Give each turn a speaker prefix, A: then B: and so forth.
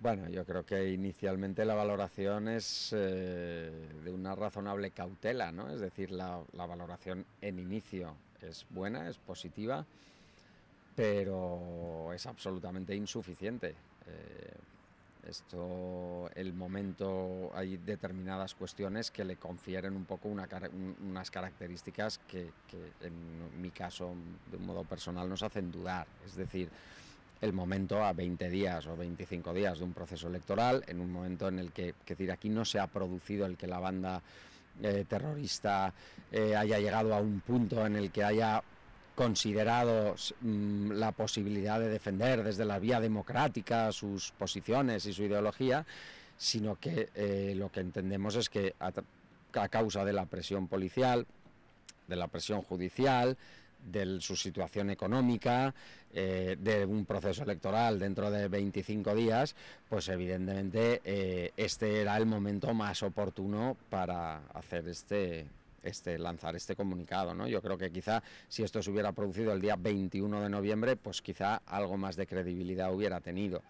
A: Bueno, yo creo que inicialmente la valoración es eh, de una razonable cautela, ¿no? Es decir, la, valoración en inicio es buena, es positiva, pero es absolutamente insuficiente. Eh, esto, el momento, hay determinadas cuestiones que le confieren un poco unas características que, que, en mi caso, de un modo personal, nos hacen dudar. Es decir, el momento a 20 días o 25 días de un proceso electoral, en un momento en el que, que decir, aquí no se ha producido el que la banda eh, terrorista eh, haya llegado a un punto en el que haya considerado mm, la posibilidad de defender desde la vía democrática sus posiciones y su ideología, sino que eh, lo que entendemos es que a causa de la presión policial, de la presión judicial, de su situación económica, eh, de un proceso electoral dentro de 25 días, pues evidentemente eh, este era el momento más oportuno para hacer este, este, lanzar este comunicado. ¿no? Yo creo que quizá si esto se hubiera producido el día 21 de noviembre, pues quizá algo más de credibilidad hubiera tenido.